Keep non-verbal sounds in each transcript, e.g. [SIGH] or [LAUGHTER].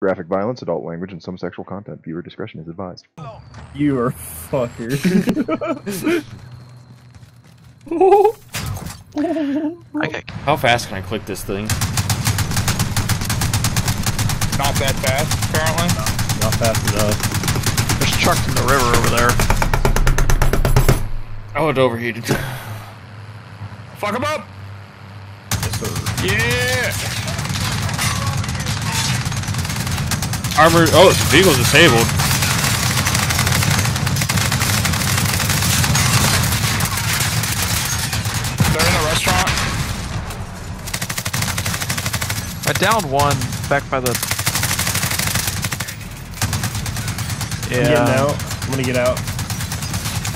Graphic violence, adult language, and some sexual content. Viewer discretion is advised. You are fucker. [LAUGHS] Okay. How fast can I click this thing? Not that fast, apparently. Not fast enough. There's trucks in the river over there. Oh, it overheated. Fuck him up! Yes, sir. Yeah! Armor. Oh, the vehicle's disabled. They're in the restaurant. I downed one back by the. I'm getting Yeah. out. I'm gonna get out.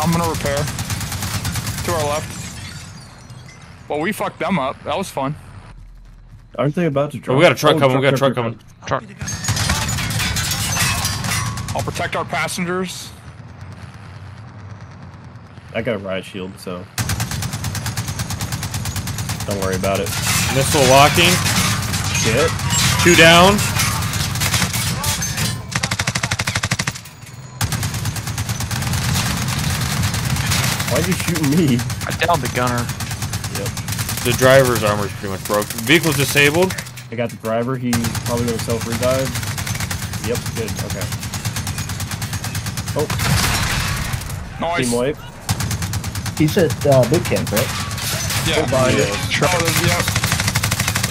I'm gonna repair. To our left. Well, we fucked them up. That was fun. Aren't they about to Oh, drop? we got a truck Oh, coming. We got a truck coming. Truck. I'll protect our passengers. I got a riot shield, so don't worry about it. Missile locking. Shit. Two down. Why'd you shoot me? I downed the gunner. Yep. The driver's armor is pretty much broke. Vehicle's disabled. I got the driver. He's probably gonna self revive. Yep. Good. Okay. Oh, Nice. team wipe. He's at uh, boot camp, right? Yeah. Behind Yeah. it. Oh, yeah.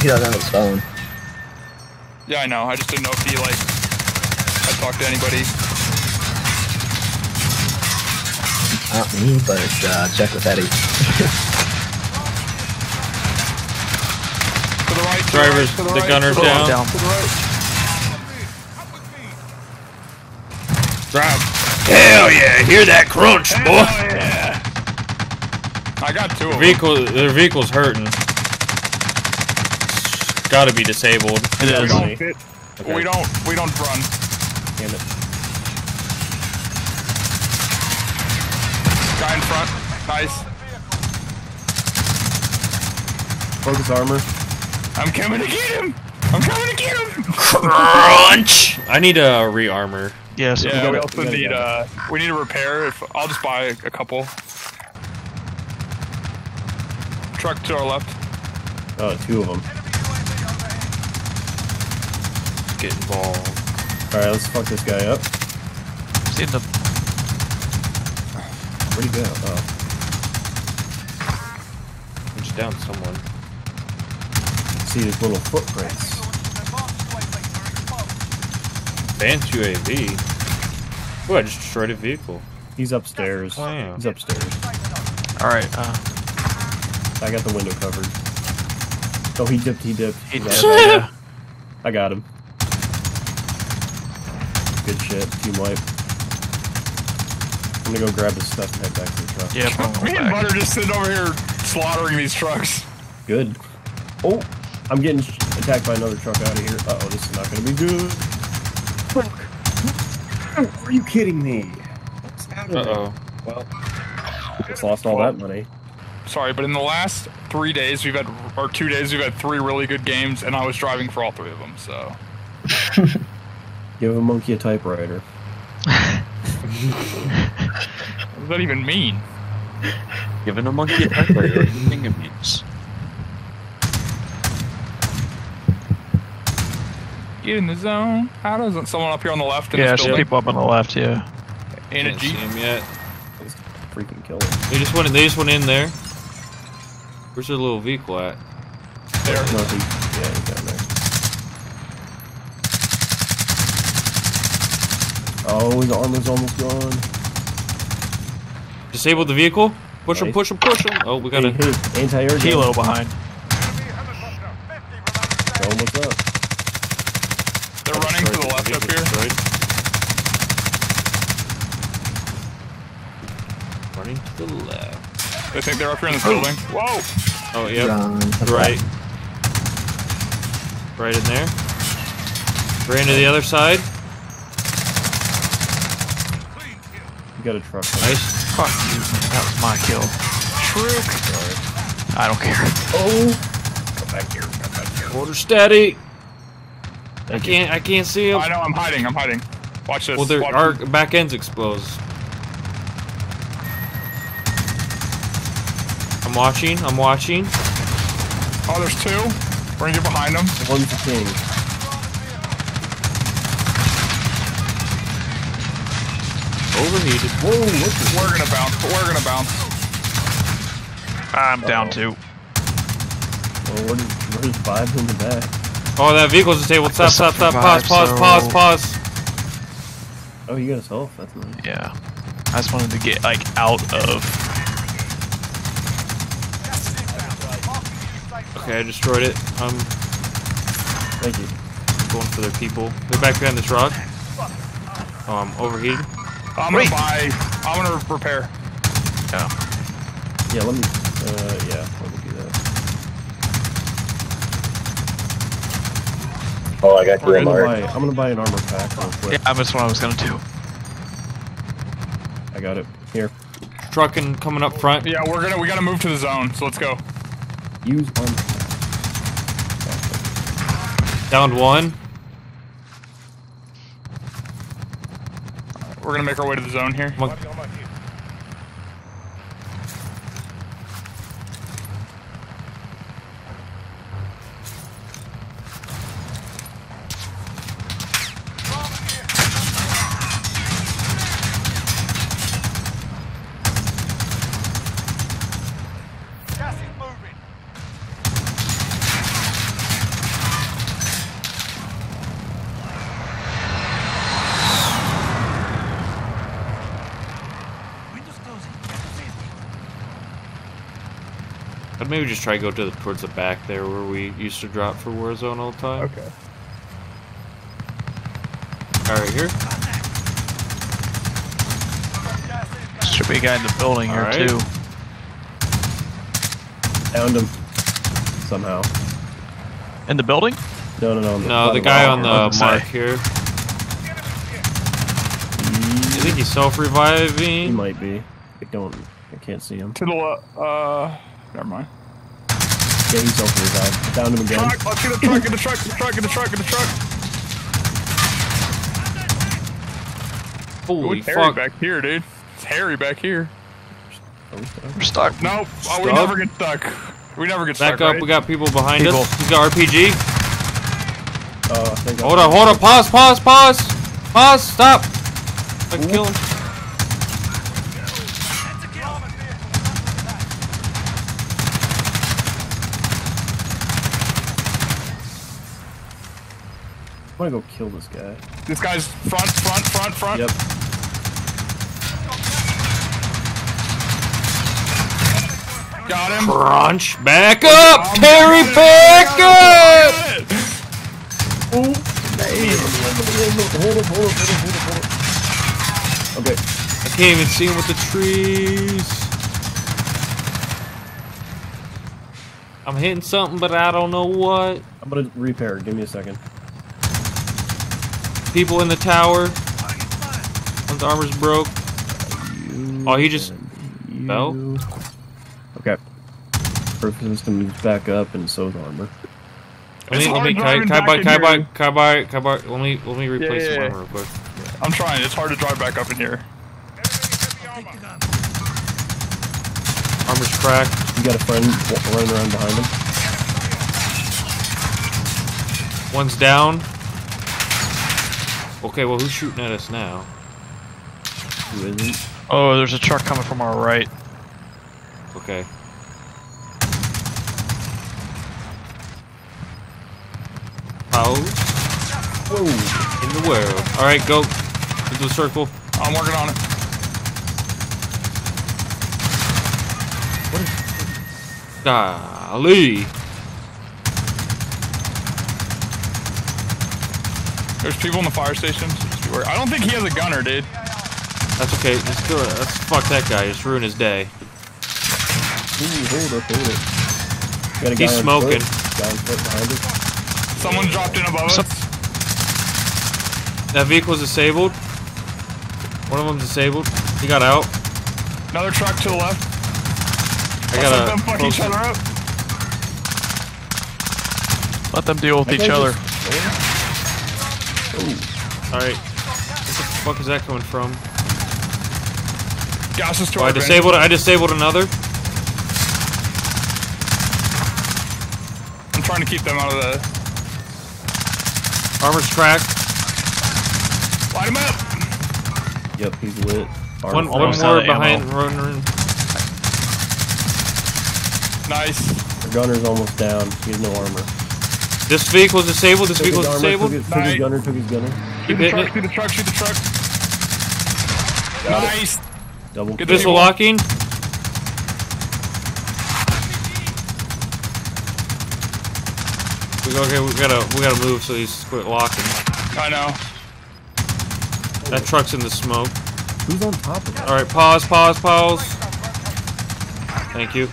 He doesn't have his phone. Yeah, I know. I just didn't know if he, like, had talked to anybody. Not me, but uh, check with Eddie. To the right. To Drivers, the, right, the right, gunner's to the down. Down. To the right. Drive. Hell yeah! Hear that crunch, boy. Yeah! I got two of them. Vehicle. Their vehicle's hurting. Got to be disabled. It We is. don't fit. Okay. We don't. We don't run. Damn it. Guy in front. Nice. Focus armor. I'm coming to get him. I'm coming to get him. Crunch. I need a re-armor. Yes. Yeah, gotta- we also we gotta need go. uh, we need a repair. If I'll just buy a, a couple. Truck to our left. Oh, two of them. Get involved. All right, let's fuck this guy up. Seen the Where'd he go? Oh, I'm just down someone. see his little footprints. Advanced UAV. Oh, I just destroyed a vehicle. He's upstairs. Oh, yeah. He's upstairs. All right. Uh, I got the window covered. Oh, he dipped. He dipped. he He's did. Yeah. I got him. Good shit. Team wipe. I'm gonna go grab his stuff and head back to the truck. Yeah. Me going and back. Butter just sitting over here slaughtering these trucks. Good. Oh, I'm getting attacked by another truck out of here. Uh oh, this is not gonna be good. Are you kidding me? Uh oh. Well, just lost all that money. Sorry, but in the last three days we've had, or two days we've had three really good games, and I was driving for all three of them. So [LAUGHS] Give a monkey a typewriter. [LAUGHS] what does that even mean? Giving a monkey a typewriter. thing it means. Get in the zone. How doesn't someone up here on the left in Yeah, this there's people up on the left. Yeah. in a jeep? him yet. Let's freaking kill him. They just went. In, They just went in there. Where's their little vehicle at? There. No, he, yeah, he's down there. Oh, his armor's almost gone. Disabled the vehicle. Push him. Push him. Push him. Oh, we gotta. hey, anti-air gun. Kilo behind. Show him what's up. They're running to the left up here. Destroyed. Running to the left. They think they're up here in this building. Whoa! Oh, yep. Run Right. Right in there. Ran to the other side. You got a truck. Nice. Fuck you. That was my kill. Trick. I don't care. Oh! Come back here. Come back here. Order steady. I can't. I can't see him. I know. I'm hiding. I'm hiding. Watch this. Well, their Watch our back end's exposed. I'm watching. I'm watching. Oh, there's two. We're gonna get behind them. One's the king. Overheated. Whoa, what's this? We're gonna bounce. We're gonna bounce. I'm down Uh-oh. two. Well, what is, what is five in the back? Oh, that vehicle's disabled. Stop, stop, stop. Pause, pause, pause, pause. Oh, you got his health. That's nice. Yeah. I just wanted to get like out of. Okay, I destroyed it. I'm Thank you. going for their people. They're back behind this rock. Um, oh, I'm overheated. Um, I'm gonna buy. I'm gonna repair. Yeah, let me. Uh, yeah, let me do that. Oh, I got We're you. I'm gonna, buy, I'm gonna buy an armor pack real quick. Yeah, that's what I was gonna do. I got it. Here. Trucking coming up front. Yeah, we're gonna. We gotta move to the zone. So let's go. Use armor pack. Downed one. We're gonna make our way to the zone here. Come maybe just try to go to the, towards the back there where we used to drop for Warzone all the time. Okay. Alright, here. Should be a guy in the building here Alright. too. Found him. Somehow. In the building? No, no, no. No, not the guy on the I was gonna mark say. here. I think he's self-reviving. He might be. I don't. I can't see him. To the left. Uh. Never mind. Yeah, he's self revived. I found him again. Truck. Let's get the truck. Get the truck. Get the truck. Get the truck. Get the truck. Holy It's Harry fuck. back here, dude. It's hairy back here. We're stuck. Nope. Oh, we never get stuck. We never get Back stuck. Back up, right? we got people behind People. us. He's got RPG. Uh, I think I- Hold on, hold on, pause, pause, pause! Pause, stop! I can kill him. I'm gonna go kill this guy. This guy's front, front, front, front. Yep. Got him. Crunch! Back up! Terry, back up! Hold up, hold up, hold up, hold up, hold up. Okay. I can't even see him with the trees. I'm hitting something, but I don't know what. I'm gonna repair. Give me a second. People in the tower. One's armor's broke. Oh, he just You- fell? Okay. Trophy system is back up, and so's armor. Let me, let me, hard can I, driving can I buy, back in can I buy, can I buy, can I buy, let me, let me replace yeah, some yeah. armor real quick. I'm trying. It's hard to drive back up in here. Armor's cracked. You got a friend wa- running around behind him? One's down. Okay, well, who's shooting at us now? Who isn't? Oh, there's a truck coming from our right. Okay. How Whoa! in the world? Alright, go. Into the circle. I'm working on it. Golly. There's people in the fire station. so just be wary. I don't think he has a gunner, dude. That's okay. Just do it. Let's fuck that guy. Just ruin his day. Ooh, hold up, hold up. Got a He's on smoking. Foot, guy on foot behind us. Someone dropped in above us. That vehicle's disabled. One of them's disabled. He got out. Another truck to the left. I Let's let got them a. fuck each other up. Let them deal with That each other. just- Alright. What the fuck is that coming from? Gas is Oh, I disabled I disabled another. I'm trying to keep them out of the. Armor's cracked. Light him up! Yep, he's lit. Arm- One, one more out of ammo. behind running. Nice. The gunner's almost down. He has no armor. This vehicle's disabled. This Took his vehicle's disabled. Took his, took his gunner, took his gunner. Shoot Keep the truck, shoot the truck, shoot the truck. Got it. nice. Double Good kill. Missile locking. We okay, we gotta we gotta move so he's quit locking. I know. That truck's in the smoke. Who's on top of that? All right, pause, pause, pause. Thank you.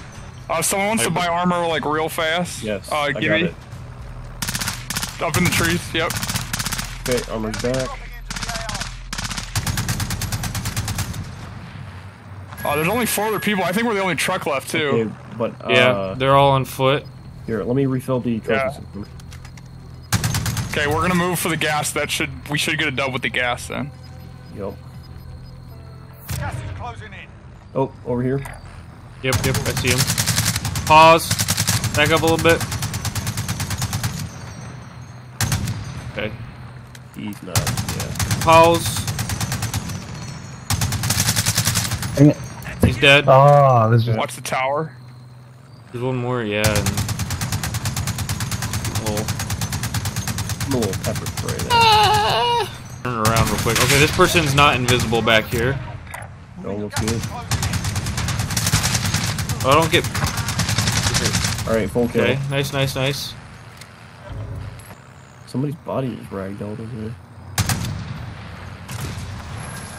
Uh, someone wants to buy armor like real fast. Yes, Uh, I give got me it. Up in the trees. Yep. Okay, armor's back. Oh, there's only four other people. I think we're the only truck left too. Okay, but uh, Yeah, they're all on foot. here, let me refill the trophy Yeah. system. Okay, we're gonna move for the gas. That should we should get a dub with the gas then. Yep. Oh, over here. Yep, yep, I see him. Pause. Back up a little bit. Okay. He's not. Yeah. Pause. Dang it. He's dead. Oh, this is Watch the tower. There's one more, yeah. And... Well, I'm a little pepper spray there. Ah. turn around real quick. Okay, this person's not invisible back here. Oh, looks good. Oh, I don't get. All right, full kill. Okay, nice, nice, nice. Somebody's body is ragdolled over there.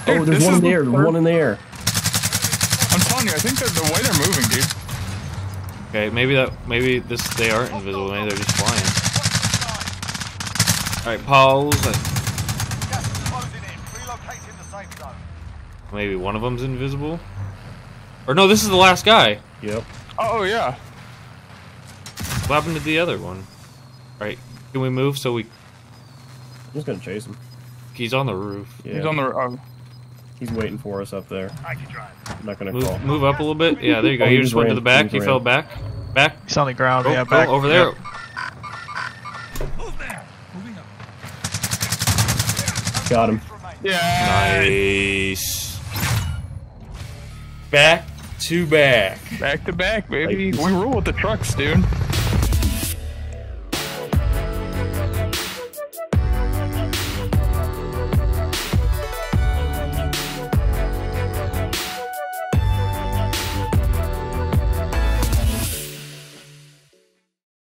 Dude, oh, there's one in the air. the There's one in the air. I'm telling you, I think that the way they're moving, dude. Okay, maybe that. Maybe this. They aren't invisible. Maybe they're just flying. All right, pause. Maybe one of them's invisible. Or no, this is the last guy. Yep. Oh yeah. What happened to the other one? All right, can we move so we? I'm just gonna chase him. He's on the roof. Yeah. He's on the. Uh, He's waiting for us up there. I can drive. I'm not gonna call. Move, move up a little bit. Yeah, there you go. Oh, You he just just went to the back. He You just fell back. Back. He's on the ground. Go, yeah, go back over yeah. there. Got him. yeah. Nice. Back to back. Back to back, baby. Like- we rule with the trucks, dude.